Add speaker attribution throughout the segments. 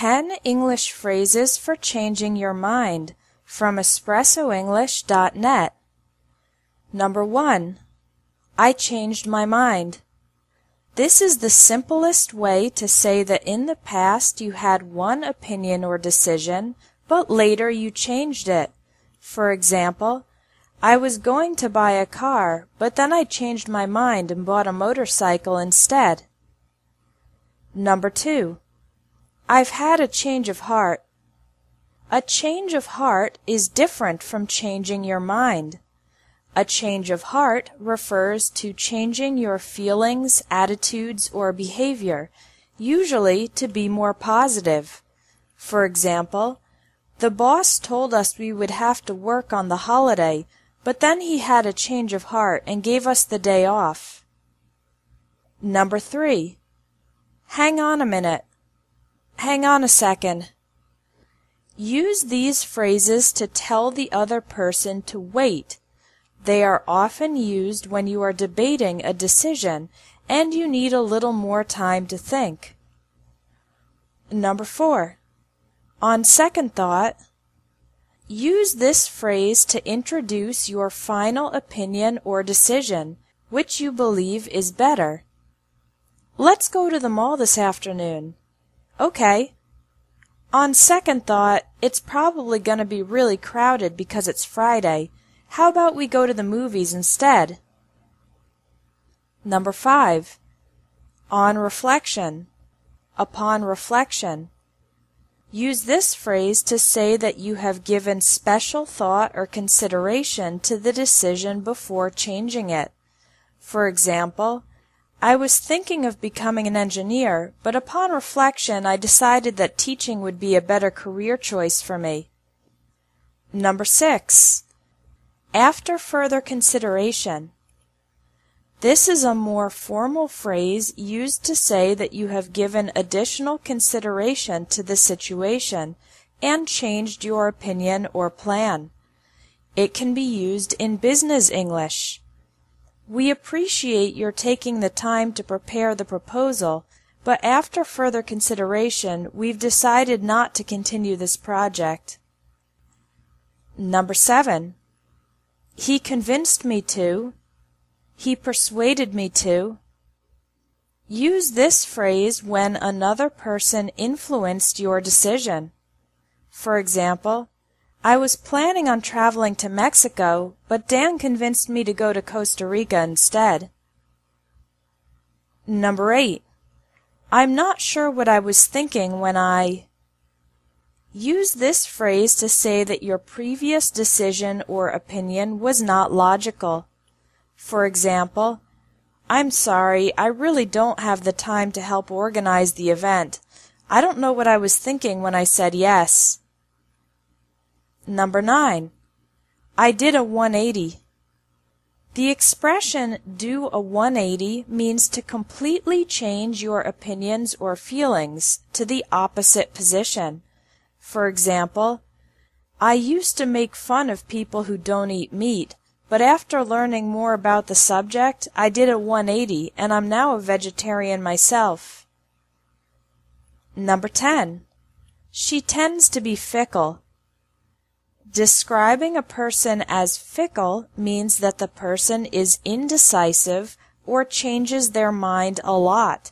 Speaker 1: 10 English phrases for changing your mind from espressoenglish.net. Number 1. I changed my mind. This is the simplest way to say that in the past you had one opinion or decision, but later you changed it. For example, I was going to buy a car, but then I changed my mind and bought a motorcycle instead. Number 2. I've had a change of heart. A change of heart is different from changing your mind. A change of heart refers to changing your feelings, attitudes, or behavior, usually to be more positive. For example, the boss told us we would have to work on the holiday, but then he had a change of heart and gave us the day off. Number three, hang on a minute. Hang on a second. Use these phrases to tell the other person to wait they are often used when you are debating a decision and you need a little more time to think. Number four, on second thought, use this phrase to introduce your final opinion or decision, which you believe is better. Let's go to the mall this afternoon. Okay. On second thought, it's probably going to be really crowded because it's Friday how about we go to the movies instead? Number five, on reflection, upon reflection. Use this phrase to say that you have given special thought or consideration to the decision before changing it. For example, I was thinking of becoming an engineer, but upon reflection I decided that teaching would be a better career choice for me. Number six, after further consideration. This is a more formal phrase used to say that you have given additional consideration to the situation and changed your opinion or plan. It can be used in business English. We appreciate your taking the time to prepare the proposal, but after further consideration, we've decided not to continue this project. Number seven, he convinced me to. He persuaded me to. Use this phrase when another person influenced your decision. For example, I was planning on traveling to Mexico, but Dan convinced me to go to Costa Rica instead. Number 8. I'm not sure what I was thinking when I Use this phrase to say that your previous decision or opinion was not logical. For example, I'm sorry, I really don't have the time to help organize the event. I don't know what I was thinking when I said yes. Number 9. I did a 180. The expression do a 180 means to completely change your opinions or feelings to the opposite position. For example, I used to make fun of people who don't eat meat, but after learning more about the subject, I did a 180 and I'm now a vegetarian myself. Number 10. She tends to be fickle. Describing a person as fickle means that the person is indecisive or changes their mind a lot.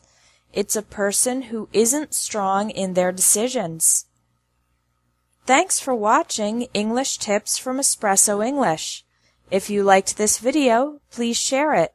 Speaker 1: It's a person who isn't strong in their decisions. Thanks for watching English Tips from Espresso English. If you liked this video, please share it.